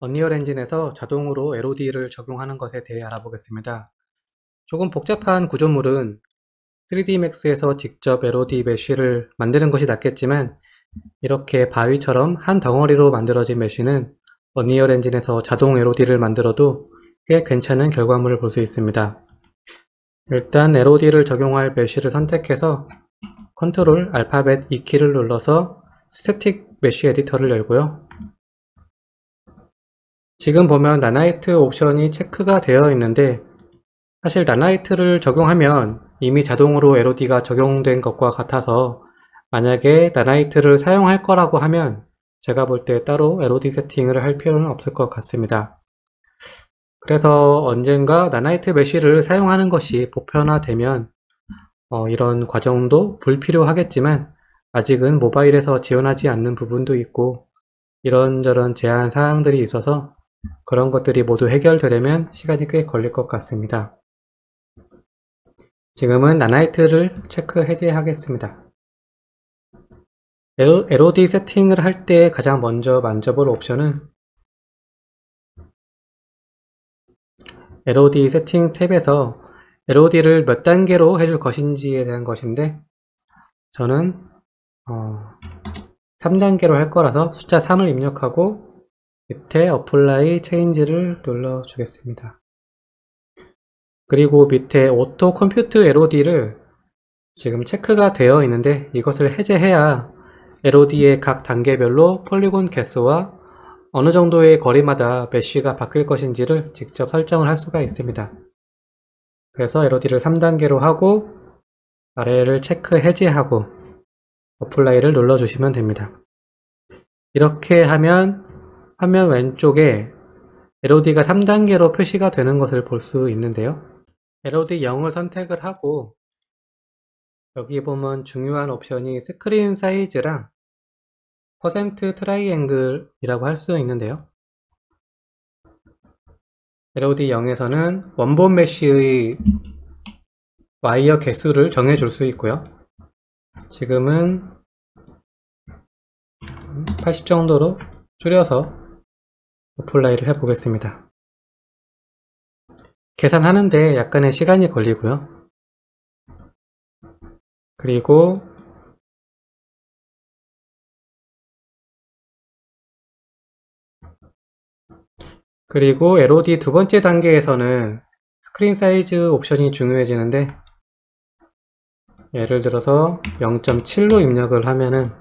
Unreal 엔진에서 자동으로 LOD를 적용하는 것에 대해 알아보겠습니다. 조금 복잡한 구조물은 3D Max에서 직접 LOD mesh를 만드는 것이 낫겠지만 이렇게 바위처럼 한 덩어리로 만들어진 mesh는 Unreal 엔진에서 자동 LOD를 만들어도 꽤 괜찮은 결과물을 볼 수 있습니다. 일단 LOD를 적용할 mesh를 선택해서 컨트롤 알파벳 E키를 눌러서 static mesh editor를 열고요. 지금 보면 Nanite 옵션이 체크가 되어 있는데 사실 Nanite를 적용하면 이미 자동으로 LOD가 적용된 것과 같아서 만약에 Nanite를 사용할 거라고 하면 제가 볼 때 따로 LOD 세팅을 할 필요는 없을 것 같습니다. 그래서 언젠가 Nanite mesh를 사용하는 것이 보편화되면 어, 이런 과정도 불필요하겠지만 아직은 모바일에서 지원하지 않는 부분도 있고 이런저런 제한 사항들이 있어서 그런 것들이 모두 해결되려면 시간이 꽤 걸릴 것 같습니다. 지금은 나나이트를 체크 해제하겠습니다. LOD 세팅을 할 때 가장 먼저 만져볼 옵션은 LOD 세팅 탭에서 LOD를 몇 단계로 해줄 것인지에 대한 것인데 저는 어, 3단계로 할 거라서 숫자 3을 입력하고 밑에 apply change를 눌러 주겠습니다. 그리고 밑에 auto compute LOD를 지금 체크가 되어 있는데 이것을 해제해야 LOD의 각 단계별로 polygon 개수와 어느 정도의 거리마다 mesh가 바뀔 것인지를 직접 설정을 할 수가 있습니다. 그래서 LOD를 3단계로 하고 아래를 체크 해제하고 apply를 눌러주시면 됩니다. 이렇게 하면 화면 왼쪽에 LOD가 3단계로 표시가 되는 것을 볼 수 있는데요. LOD 0을 선택을 하고 여기 보면 중요한 옵션이 screen size랑 percent triangle이라고 할 수 있는데요. LOD 0에서는 원본 mesh의 와이어 개수를 정해줄 수 있고요. 지금은 80 정도로 줄여서 apply를 해보겠습니다. 계산하는데 약간의 시간이 걸리고요. 그리고 그리고 LOD 두 번째 단계에서는 screen size 옵션이 중요해지는데 예를 들어서 0.7로 입력을 하면은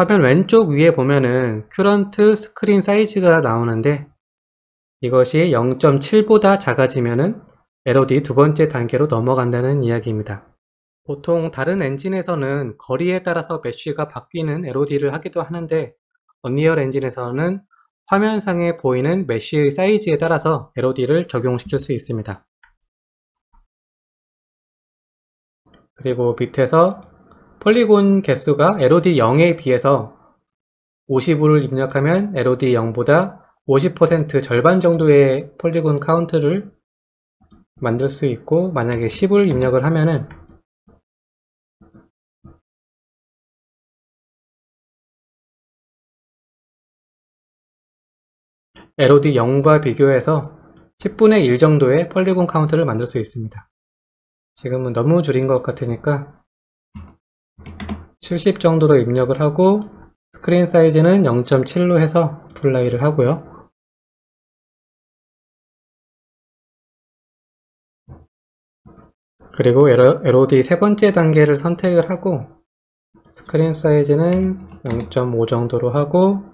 화면 왼쪽 위에 보면은 current screen size가 나오는데 이것이 0.7보다 작아지면은 LOD 두 번째 단계로 넘어간다는 이야기입니다. 보통 다른 엔진에서는 거리에 따라서 mesh가 바뀌는 LOD를 하기도 하는데 Unreal 엔진에서는 화면상에 보이는 mesh의 사이즈에 따라서 LOD를 적용시킬 수 있습니다. 그리고 밑에서 polygon 개수가 LOD 0에 비해서 55를 입력하면 LOD 0보다 50% 절반 정도의 polygon count를 만들 수 있고 만약에 10을 입력을 하면은 LOD 0과 비교해서 10분의 1 정도의 polygon count를 만들 수 있습니다. 지금은 너무 줄인 것 같으니까 70 정도로 입력을 하고 screen size는 0.7로 해서 apply를 하고요. 그리고 LOD 세 번째 단계를 선택을 하고 screen size는 0.5 정도로 하고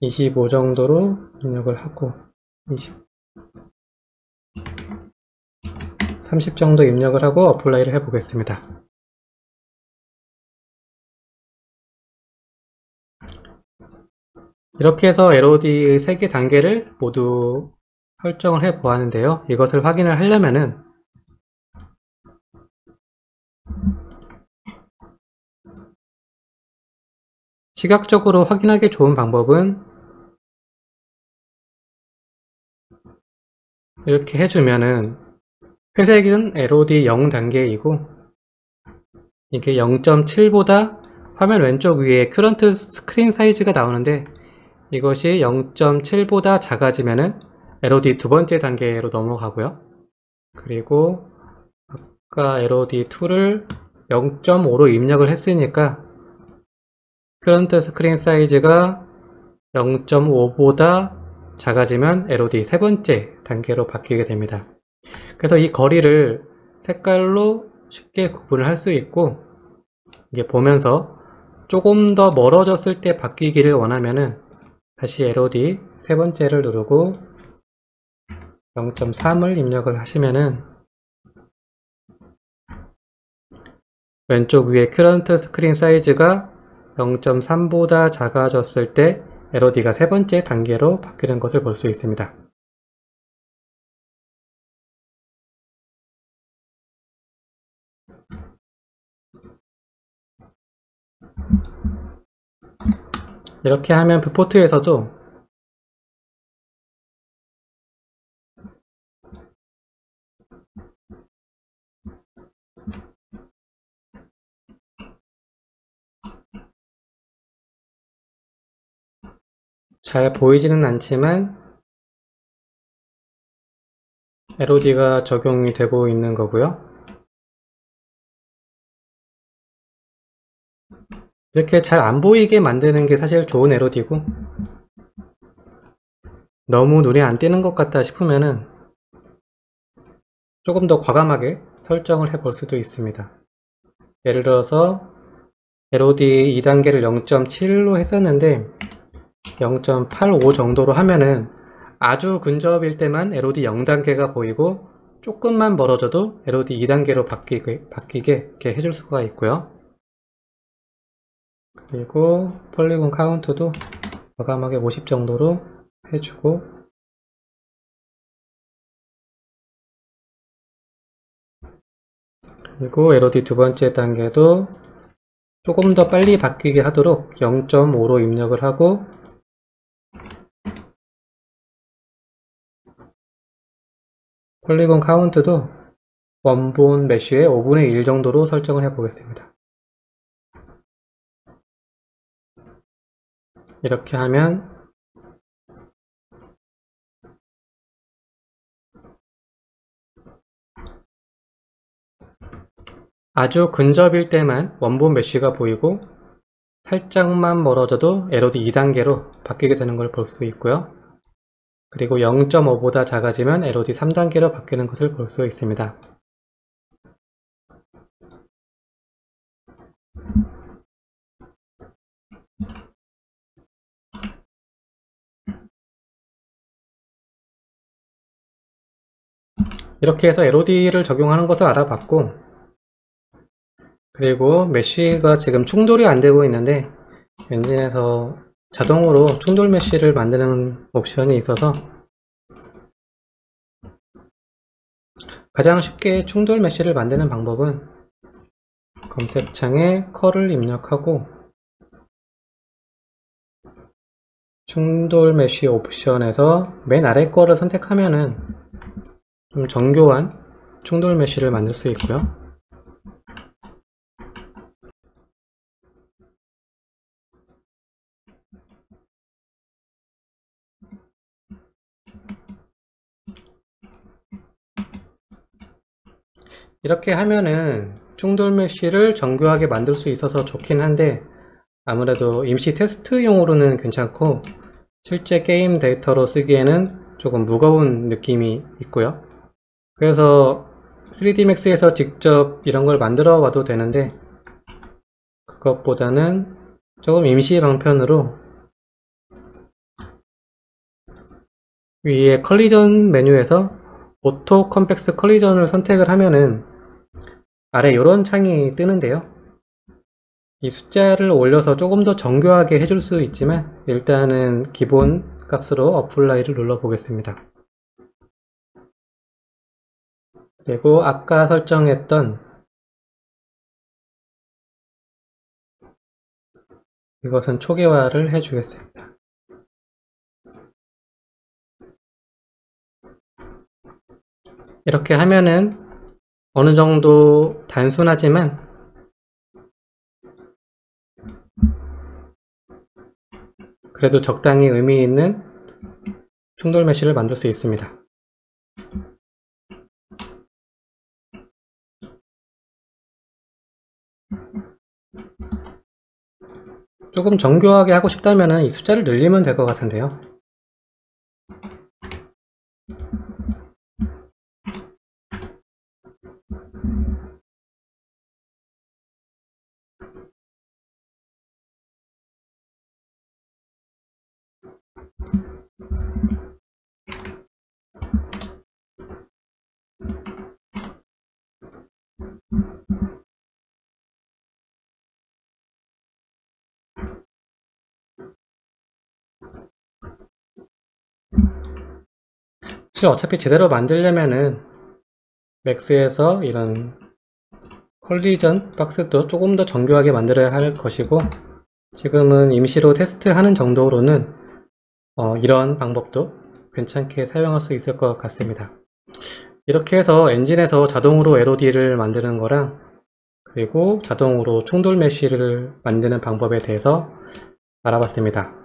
(25) 정도로 입력을 하고 20 30 정도 입력을 하고 apply를 해 보겠습니다. 이렇게 해서 LOD의 3개 단계를 모두 설정을 해 보았는데요. 이것을 확인을 하려면은 시각적으로 확인하기 좋은 방법은 이렇게 해주면은 회색은 LOD 0 단계이고 이게 0.7보다 화면 왼쪽 위에 current 스크린 사이즈가 나오는데 이것이 0.7보다 작아지면 은 LOD 두 번째 단계로 넘어가고요. 그리고 아까 LOD2를 0.5로 입력을 했으니까 current 스크린 사이즈가 0.5보다 작아지면 LOD 세 번째 단계로 바뀌게 됩니다. 그래서 이 거리를 색깔로 쉽게 구분을 할 수 있고 이게 보면서 조금 더 멀어졌을 때 바뀌기를 원하면은 다시 LOD 세 번째를 누르고 0.3을 입력을 하시면은 왼쪽 위에 current screen size가 0.3보다 작아졌을 때 LOD가 세 번째 단계로 바뀌는 것을 볼 수 있습니다. 이렇게 하면 viewport에서도 잘 보이지는 않지만 LOD가 적용이 되고 있는 거고요. 이렇게 잘 안 보이게 만드는 게 사실 좋은 LOD고 너무 눈에 안 띄는 것 같다 싶으면은 조금 더 과감하게 설정을 해 볼 수도 있습니다. 예를 들어서 LOD 2단계를 0.7로 했었는데 0.85 정도로 하면은 아주 근접일 때만 LOD 0단계가 보이고 조금만 멀어져도 LOD 2단계로 바뀌게, 바뀌게 이렇게 해줄 수가 있고요. 그리고 폴리곤 카운트도 과감하게 50 정도로 해주고 그리고 LOD 두 번째 단계도 조금 더 빨리 바뀌게 하도록 0.5로 입력을 하고 폴리곤 카운트도 원본 메쉬의 5분의 1 정도로 설정을 해 보겠습니다. 이렇게 하면 아주 근접일 때만 원본 메쉬가 보이고 살짝만 멀어져도 LOD 2단계로 바뀌게 되는 걸 볼 수 있고요. 그리고 0.5보다 작아지면 LOD 3단계로 바뀌는 것을 볼 수 있습니다. 이렇게 해서 LOD를 적용하는 것을 알아봤고 그리고 mesh가 지금 충돌이 안 되고 있는데 엔진에서 자동으로 충돌 mesh를 만드는 옵션이 있어서 가장 쉽게 충돌 mesh를 만드는 방법은 검색창에 col을 입력하고 충돌 mesh 옵션에서 맨 아래 거를 선택하면은 좀 정교한 충돌 메쉬를 만들 수 있고요. 이렇게 하면은 충돌 메쉬를 정교하게 만들 수 있어서 좋긴 한데 아무래도 임시 테스트용으로는 괜찮고 실제 게임 데이터로 쓰기에는 조금 무거운 느낌이 있고요. 그래서 3D Max에서 직접 이런 걸 만들어 와도 되는데 그것보다는 조금 임시 방편으로 위에 collision 메뉴에서 auto convex collision을 선택을 하면은 아래 이런 창이 뜨는데요. 이 숫자를 올려서 조금 더 정교하게 해줄 수 있지만 일단은 기본 값으로 apply를 눌러 보겠습니다. 그리고 아까 설정했던 이것은 초기화를 해주겠습니다. 이렇게 하면은 어느 정도 단순하지만 그래도 적당히 의미 있는 충돌 메시를 만들 수 있습니다. 조금 정교하게 하고 싶다면 이 숫자를 늘리면 될 것 같은데요. 사실 어차피 제대로 만들려면은 맥스에서 이런 컬리전 박스도 조금 더 정교하게 만들어야 할 것이고 지금은 임시로 테스트하는 정도로는 어, 이런 방법도 괜찮게 사용할 수 있을 것 같습니다. 이렇게 해서 엔진에서 자동으로 LOD를 만드는 거랑 그리고 자동으로 충돌 메쉬를 만드는 방법에 대해서 알아봤습니다.